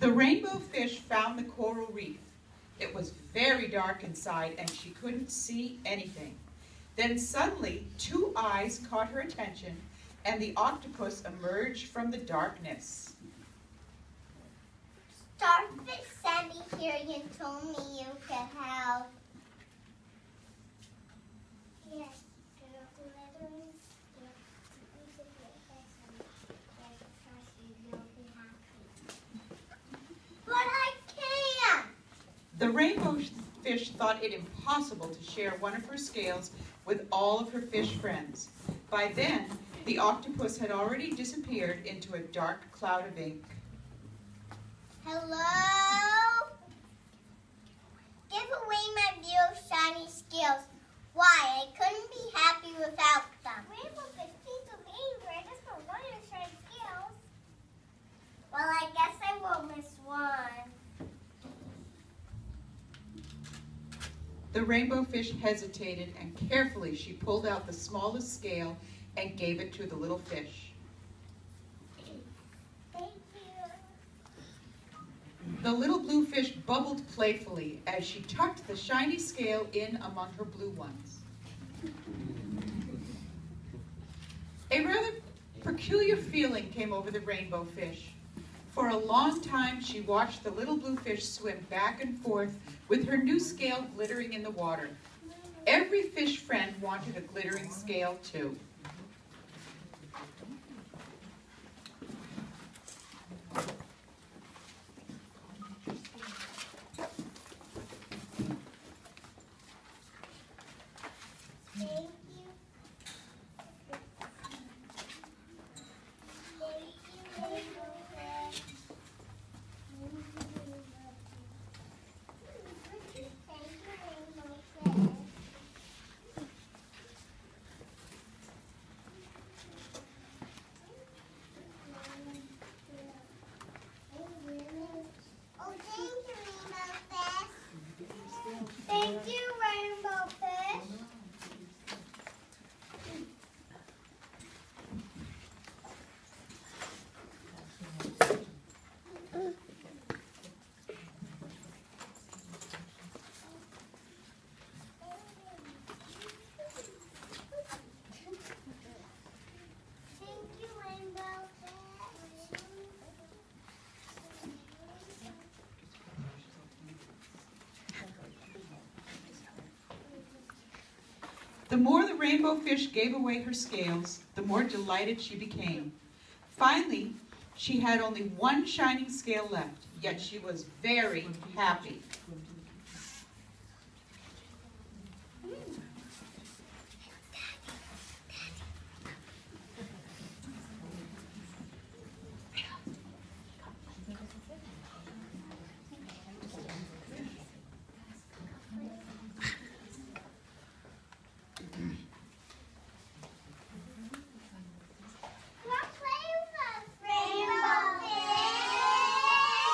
The rainbow fish found the coral reef. It was very dark inside and she couldn't see anything. Then suddenly, two eyes caught her attention and the octopus emerged from the darkness. Starfish sent me here and told me you could help. Rainbow fish thought it impossible to share one of her scales with all of her fish friends. By then, the octopus had already disappeared into a dark cloud of ink. Hello? The rainbow fish hesitated and carefully she pulled out the smallest scale and gave it to the little fish. Thank you. The little blue fish bubbled playfully as she tucked the shiny scale in among her blue ones. A rather peculiar feeling came over the rainbow fish. For a long time, she watched the little blue fish swim back and forth with her new scale glittering in the water. Every fish friend wanted a glittering scale too. Thank you. Thank you, Rainbow Fish. Thank you, Rainbow Fish. Oh, thank you, Rainbow Fish. Thank you, Rainbow Fish. Thank you, Rainbow Fish. The more the rainbow fish gave away her scales, the more delighted she became. Finally, she had only one shining scale left, yet she was very happy. Come play with us, Rainbow Fish.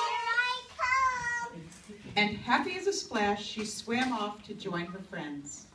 Here I come. And happy as a splash, she swam off to join her friends.